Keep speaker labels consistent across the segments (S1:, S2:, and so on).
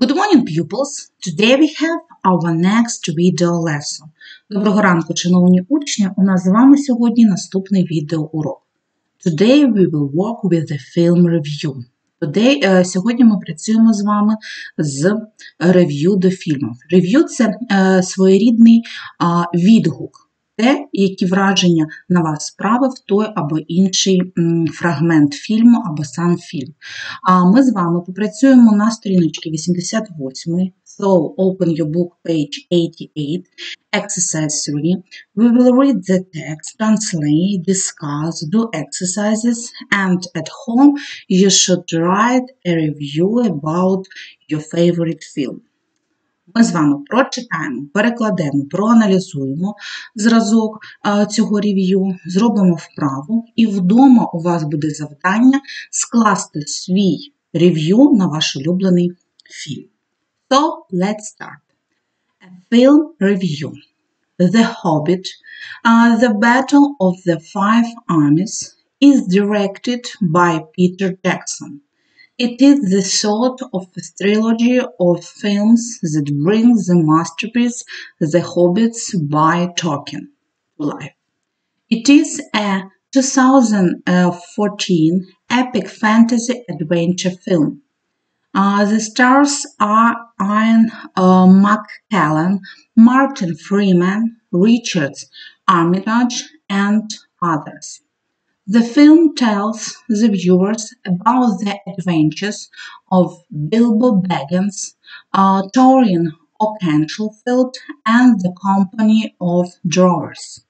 S1: Good morning, pupils. Today we have our next video lesson. Доброго ранку, шановні учні. У нас з вами сьогодні наступний відеоурок. Today we will work with the film review. Today, е, сьогодні ми працюємо з вами з рев'ю до фільмів. Рев'ю це е, своєрідний відгук те, які враження на вас справив той або інший фрагмент фільму або сам фільм. А ми з вами попрацюємо на сторіночці 88. So open your book page 88, exercise 3. We will read the text, translate, discuss, do exercises, and at home you should write a review about your favorite film. Ми з вами прочитаємо, перекладемо, проаналізуємо зразок цього рев'ю, зробимо вправу, і вдома у вас буде завдання скласти свій рев'ю на ваш улюблений фільм. So, let's start. A film review. The Hobbit, uh, The Battle of the Five Armies, is directed by Peter Jackson. It is the sort of a trilogy of films that brings the masterpiece The Hobbits by Tolkien to life. It is a 2014 epic fantasy adventure film. Uh, the stars are Ian uh, McKellen, Martin Freeman, Richard Armitage, and others. The film tells the viewers about the adventures of Bilbo Baggins, uh, Thorin Oakenshield, and the company of drovers.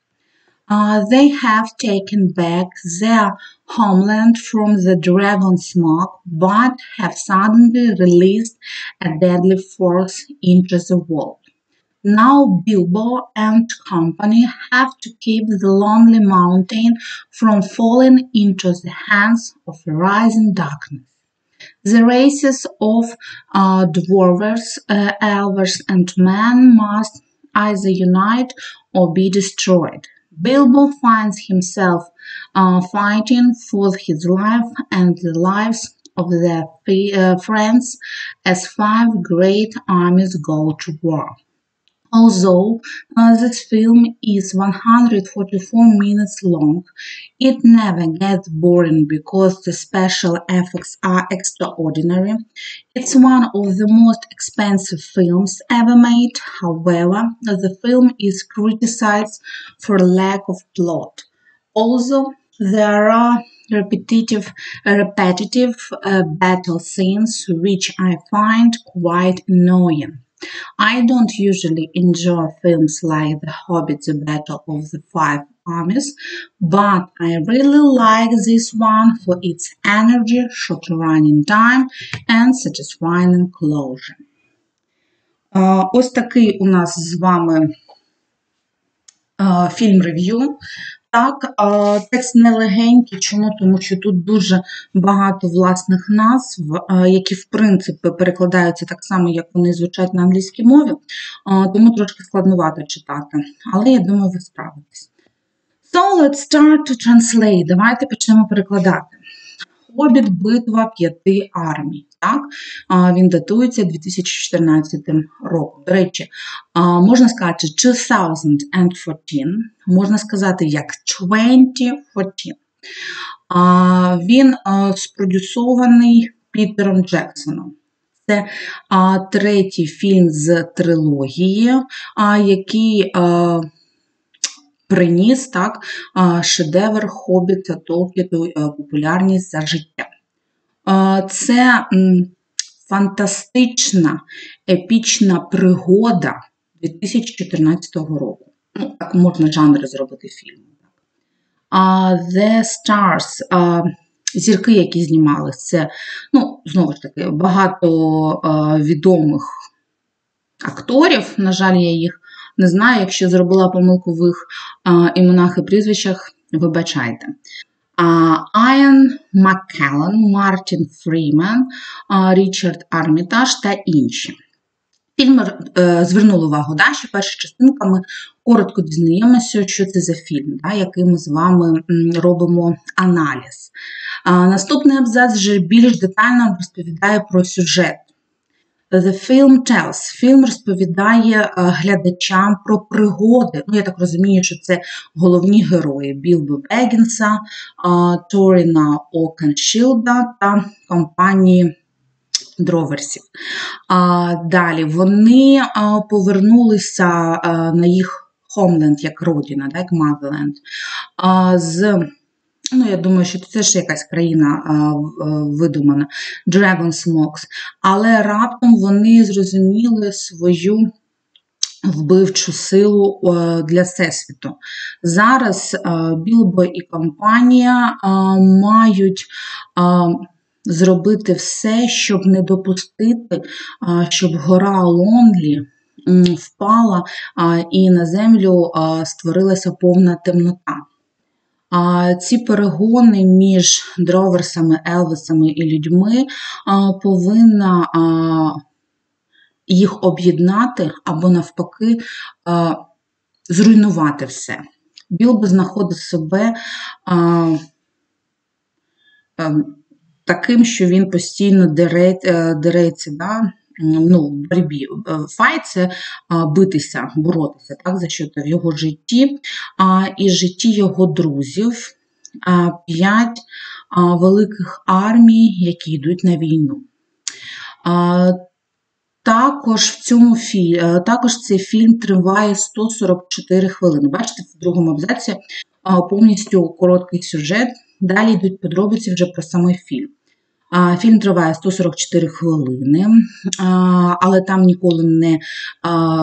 S1: Uh, they have taken back their homeland from the dragon smoke, but have suddenly released a deadly force into the world. Now Bilbo and company have to keep the lonely mountain from falling into the hands of rising darkness. The races of uh, dwarves, uh, elves, and men must either unite or be destroyed. Bilbo finds himself uh, fighting for his life and the lives of their uh, friends as five great armies go to war. Although uh, this film is 144 minutes long, it never gets boring because the special effects are extraordinary. It's one of the most expensive films ever made. However, the film is criticized for lack of plot. Also, there are repetitive repetitive uh, battle scenes which I find quite annoying. I don't usually enjoy films like The Hobbit, The Battle of the Five Armies, but I really like this one for its energy, short running time, and satisfying closure. Е, Ось такий у нас з вами е, фільм рев'ю. Так, текст текст нелегенький. Чому? Тому що тут дуже багато власних назв, які в принципі перекладаються так само, як вони звучать на англійській мові, тому трошки складновато читати. Але я думаю, ви справитесь. So, let's start to translate. Давайте почнемо перекладати. Хобіт битва п'яти армій. Так? Він датується 2014 роком. До речі, можна сказати 2014, можна сказати як 2014. А, Він спродюсований Пітером Джексоном. Це третій фільм з трилогії, який приніс так, шедевр Хобіта Толкіту е, популярність за життя. Це фантастична епічна пригода 2014 року. Ну, так можна жанри зробити фільму. А The Stars, зірки, які знімались, це, ну, знову ж таки, багато відомих акторів. На жаль, я їх не знаю. Якщо зробила помилку в їх іменах і прізвищах, вибачайте. Айан Маккеллен, Мартін Фрімен, Річард Армітаж та інші. Фільм е, звернули увагу, да, що частинка ми коротко дізнаємося, що це за фільм, да, який ми з вами робимо аналіз. А, наступний абзац вже більш детально розповідає про сюжет. The film tells. Фільм розповідає е, глядачам про пригоди. Ну, я так розумію, що це головні герої Білбо Бегінса, е, Торіна Океншілда та компанії Дроверсів. А, Далі вони а, повернулися а, на їх Homeland, як родина, так, а, з Ну, я думаю, що це ж якась країна а, видумана, Dragon Smokes. Але раптом вони зрозуміли свою вбивчу силу а, для Всесвіту. Зараз а, Білбо і компанія а, мають. А, Зробити все, щоб не допустити, щоб гора Лонлі впала і на землю створилася повна темнота. Ці перегони між дроверсами, Елвисами і людьми повинна їх об'єднати або, навпаки, зруйнувати все. Білбо знаходить себе таким, що він постійно е, дереться. Да? Ну, в боротьбі. Е, файт це битися, боротися так, за що в його житті і житті його друзів. П'ять великих армій, які йдуть на війну. Також в цьому фільмі, е, також цей фільм триває 144 хвилини. Бачите, в другому абзаці повністю короткий сюжет. Далі йдуть подробиці вже про самий фільм. Фільм триває 144 хвилини, але там ніколи не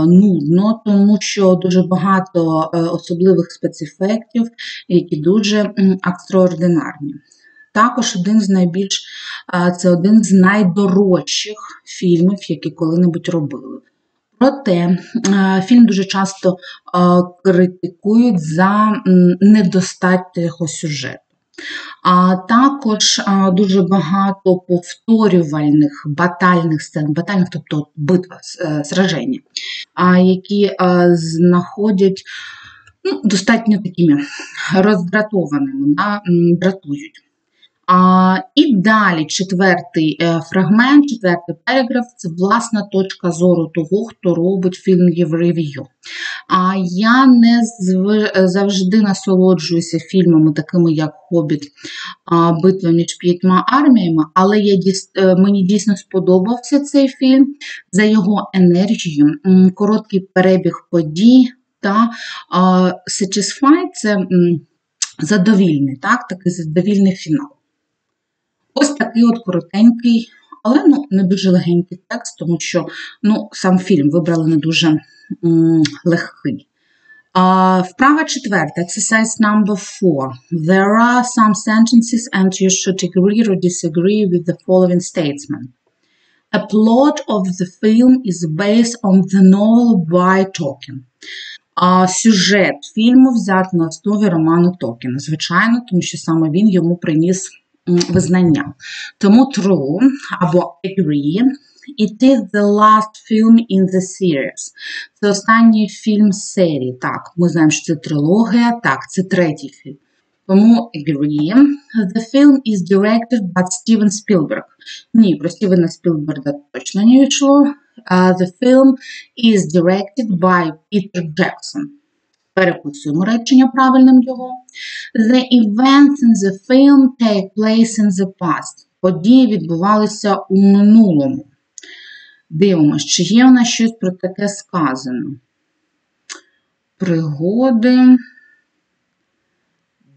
S1: нудно, тому що дуже багато е, особливих спецефектів, які дуже екстраординарні. Також один з найбільш це один з найдорожчих фільмів, які коли-небудь робили. Проте фільм дуже часто критикують за недостатнього сюжету. А також дуже багато повторювальних батальних сцен, батальних, тобто битва, е, сраження, які знаходять ну, достатньо такими роздратованими, да, дратують. І далі четвертий е, фрагмент, четвертий параграф це власна точка зору того, хто робить фільм рев'ю. А я не завжди насолоджуюся фільмами, такими як Хобіт, Битва між п'ятьма арміями, але я е, мені дійсно сподобався цей фільм за його енергію, короткий перебіг подій та Satisfy – це задовільний, так, такий задовільний фінал. Ось такий от коротенький, але ну, не дуже легенький текст, тому що ну, сам фільм вибрали не дуже м, легкий. Uh, вправа четверта, exercise number four. There are some sentences and you should agree or disagree with the following statement. A plot of the film is based on the novel by Tolkien. А сюжет фільму взят на основі роману Токіна. Звичайно, тому що саме він йому приніс визнання. Тому true або agree. It is the last film in the series. Це останній фільм серії. Так, ми знаємо, що це трилогія. Так, це третій фільм. Тому agree. The film is directed by Steven Spielberg. Ні, про Стівена Спілберга точно не йшло. Uh, the film is directed by Peter Jackson. Переписуємо речення правильним його. The events in the film take place in the past. Події відбувалися у минулому. Дивимось, чи є у нас щось про таке сказано. Пригоди.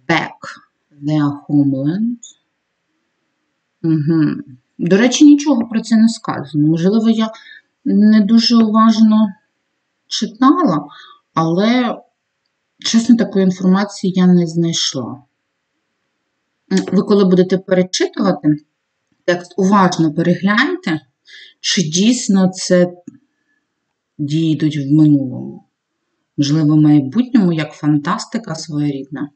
S1: Back. Their homeland. Угу. До речі, нічого про це не сказано. Можливо, я не дуже уважно читала, але Чесно, такої інформації я не знайшла. Ви, коли будете перечитувати, текст уважно перегляньте, чи дійсно це дії йдуть в минулому. Можливо, в майбутньому як фантастика своєрідна.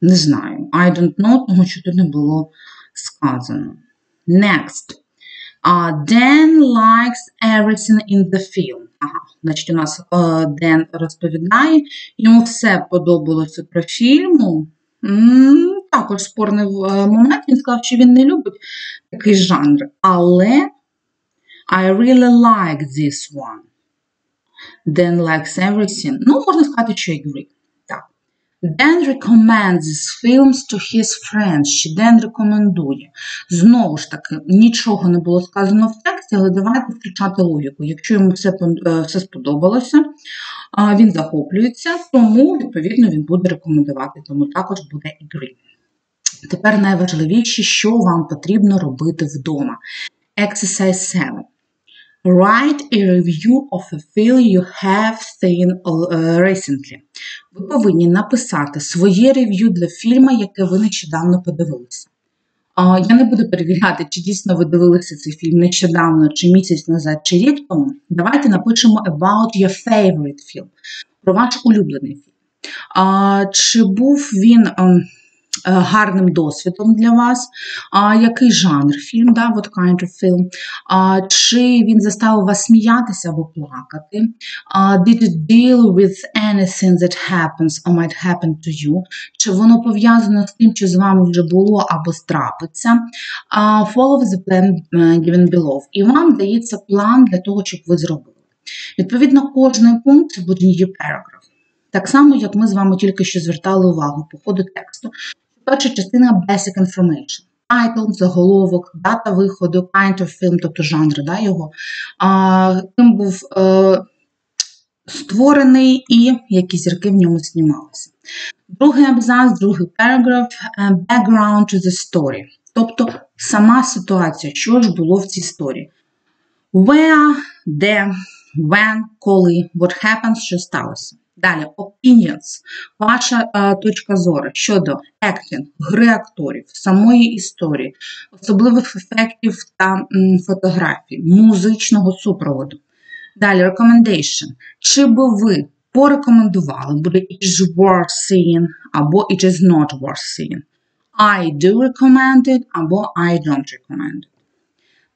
S1: Не знаю. I don't know, тому що тут не було сказано. Next. Uh, Dan likes everything in the film. Ага, значить, у нас uh, Ден розповідає, йому все подобалося про фільму. Також спорний момент. Він сказав, що він не любить такий жанр, але I really like this one. Ден likes everything. Ну, можна сказати, що agree. Dan recommends films to his friends. Dan рекомендує. Знову ж таки, нічого не було сказано в тексті, але давайте включати логіку. Якщо йому все, все сподобалося, він захоплюється, тому, відповідно, він буде рекомендувати, тому також буде agree. Тепер найважливіше, що вам потрібно робити вдома. Exercise 7. Write a review of a film you have seen recently. Ви повинні написати своє рев'ю для фільму, яке ви нещодавно подивилися. Я не буду перевіряти, чи дійсно ви дивилися цей фільм нещодавно, чи місяць назад, чи рік тому. Давайте напишемо about your favorite film, про ваш улюблений фільм. Чи був він Е, гарним досвідом для вас. А, Який жанр фільм, да, what kind of film? А, Чи він заставив вас сміятися або плакати? А, Did it deal with anything that happens or might happen to you? Чи воно пов'язано з тим, що з вами вже було або страпиться? А, Follow the plan е, given below. І вам дається план для того, щоб ви зробили. Відповідно, кожний пункт це буде paragraph. Так само, як ми з вами тільки що звертали увагу по ходу тексту, Перша частина Basic Information. Title, заголовок, дата виходу, kind of film, тобто жанр да, його, а, ким був е, створений і які зірки в ньому знімалися. Другий абзац, другий параграф, е, background to the story. Тобто сама ситуація, що ж було в цій історії. Where, де, when, коли, what happens, що сталося. Далі opinions, ваша а, точка зору щодо acting, гри акторів, самої історії, особливих ефектів та м, фотографій, музичного супроводу. Далі recommendation. Чи би ви порекомендували, буде it is worth seeing або it is not worth seeing. I do recommend it або I don't recommend it.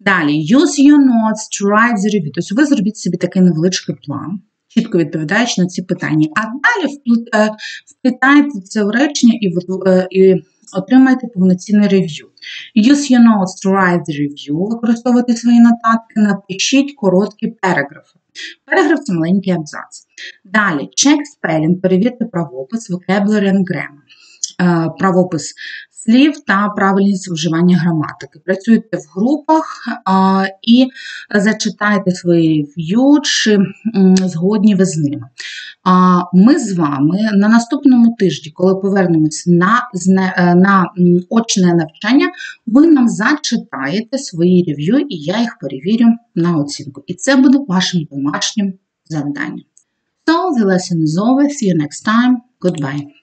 S1: Далі, use your notes to write the review. Тобто ви зробіть собі такий невеличкий план чітко відповідаєш на ці питання. А далі е, вплітайте це в речення і е, і отримайте повноцінне рев'ю. Use your notes to write the review, використовуйте свої нотатки, напишіть короткі переграфи. Переграф це маленький абзац. Далі, check spelling, перевірте правопис, vocabulary and grammar. Е, правопис слів та правильність вживання граматики. Працюйте в групах а, і зачитайте свої рев'ю, чи згодні ви з ними. А, Ми з вами на наступному тижні, коли повернемось на е, на очне навчання, ви нам зачитаєте свої рев'ю, і я їх перевірю на оцінку. І це буде вашим домашнім завданням. So, the lesson is over. See you next time. Goodbye.